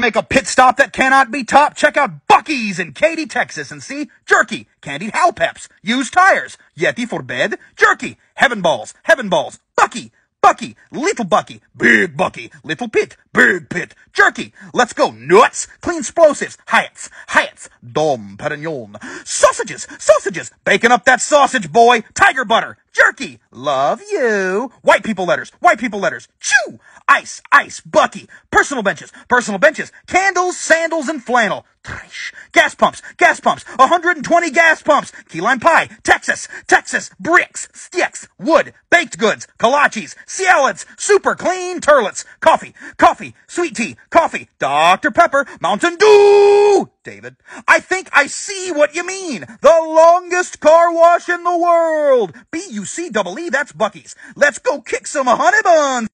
make a pit stop that cannot be topped? Check out Buc-ee's in Katy, Texas and see jerky, candied Halpeps, used tires, Yeti for bed, jerky, heaven balls, heaven balls, Bucky, Bucky, little Bucky, big Bucky, little pit, big pit, jerky. Let's go nuts, clean explosives, Hyatts, Hyatts, Dom Perignon, sausages, sausages, baking up that sausage boy, tiger butter, jerky, love you, white people letters, white people letters, chew, ice, ice, Bucky, personal benches, personal benches, candles, sandals, and flannel. Trish. Gas pumps, gas pumps, 120 gas pumps, key lime pie, Texas, Texas, bricks, sticks, wood, baked goods, kolaches, salads, super clean turlets, coffee, coffee, sweet tea, coffee, Dr. Pepper, Mountain Dew! David, I think I see what you mean. The longest car wash in the world. B-U-C-E-E, that's Buc-ee's. Let's go kick some honey buns.